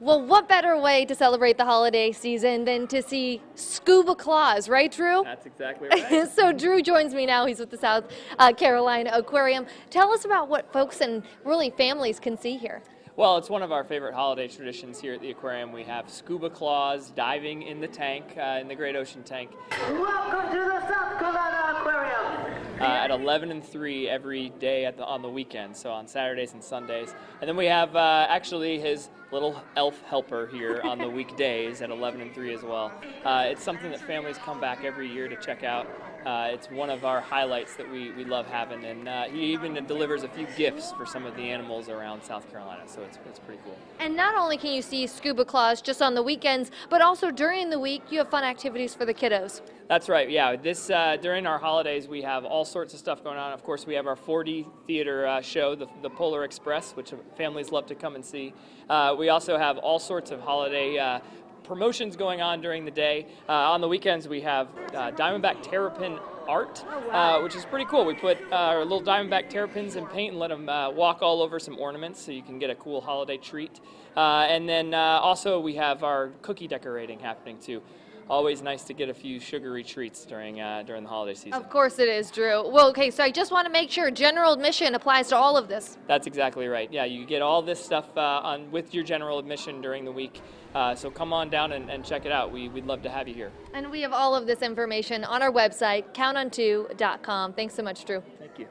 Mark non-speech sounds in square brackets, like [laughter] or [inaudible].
Well, what better way to celebrate the holiday season than to see Scuba Claus, right, Drew? That's exactly right. [laughs] so Drew joins me now. He's with the South uh, Carolina Aquarium. Tell us about what folks and really families can see here. Well, it's one of our favorite holiday traditions here at the aquarium. We have Scuba Claus diving in the tank, uh, in the Great Ocean Tank, Welcome to the South Carolina Aquarium. uh, at 11 and 3 every day at the, on the weekends, so on Saturdays and Sundays. And then we have uh, actually his little elf helper here on the weekdays at 11 and 3 as well. Uh, it's something that families come back every year to check out. Uh, it's one of our highlights that we, we love having, and uh, he even delivers a few gifts for some of the animals around South Carolina, so it's, it's pretty cool. And not only can you see Scuba Claus just on the weekends, but also during the week you have fun activities for the kiddos. That's right. Yeah, this uh, during our holidays we have all sorts of stuff going on. Of course, we have our 4D theater uh, show, the, the Polar Express, which families love to come and see. We also have all sorts of holiday. Uh, Promotions going on during the day. Uh, on the weekends, we have uh, Diamondback Terrapin art, uh, which is pretty cool. We put uh, our little Diamondback Terrapins in paint and let them uh, walk all over some ornaments so you can get a cool holiday treat. Uh, and then uh, also, we have our cookie decorating happening too always nice to get a few sugary treats during uh, during the holiday season. Of course it is, Drew. Well, okay, so I just want to make sure general admission applies to all of this. That's exactly right. Yeah, you get all this stuff uh, on with your general admission during the week. Uh, so come on down and, and check it out. We, we'd love to have you here. And we have all of this information on our website, counton2.com. Thanks so much, Drew. Thank you.